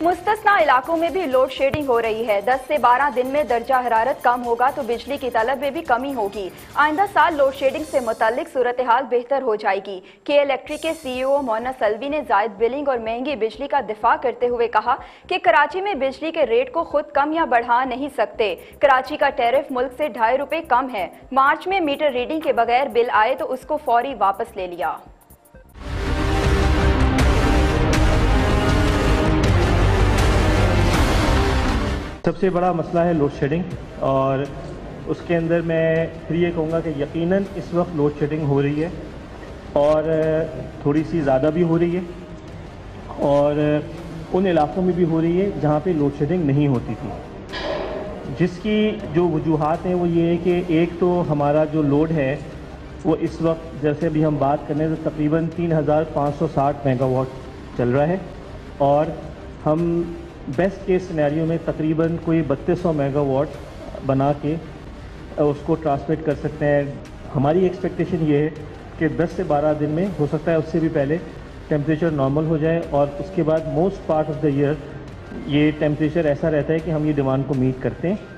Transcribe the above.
मुस्तना इलाकों में भी लोड शेडिंग हो रही है। 10 से 12 दिन में दर्जा हरारत कम होगा तो बिजली की तलब में भी कमी होगी। आइंदा साल लोड शेडिंग से मुतलिक सूरत हाल बेहतर हो जाएगी। के इलेक्ट्रिक के सीईओ मोना सलवी ने जायद बिलिंग और महँगी बिजली का दिफा करते हुए कहा कि कराची में बिजली के रेट को खुद कम या बढ़ा नहीं सकते। कराची का टैरिफ मुल्क से ढाई रुपए कम है। मार्च में मीटर रीडिंग के बगैर बिल आए तो उसको फौरी वापस ले लिया। सबसे बड़ा मसला है लोड शेडिंग और उसके अंदर मैं फिर ये कहूँगा कि यकीनन इस वक्त लोड शेडिंग हो रही है और थोड़ी सी ज़्यादा भी हो रही है और उन इलाकों में भी हो रही है जहाँ पे लोड शेडिंग नहीं होती थी। जिसकी जो वजूहत हैं वो ये है कि एक तो हमारा जो लोड है वो इस वक्त जैसे अभी हम बात करें तो तकरीबन 3560 मेगावाट चल रहा है और हम बेस्ट केस सिनेरियो में तकरीबन कोई बत्तीस सौ मेगावाट बना के उसको ट्रांसमिट कर सकते हैं। हमारी एक्सपेक्टेशन ये है कि 10 से 12 दिन में, हो सकता है उससे भी पहले टेम्परेचर नॉर्मल हो जाए और उसके बाद most part of the year ये टेम्परेचर ऐसा रहता है कि हम ये डिमांड को मीट करते हैं।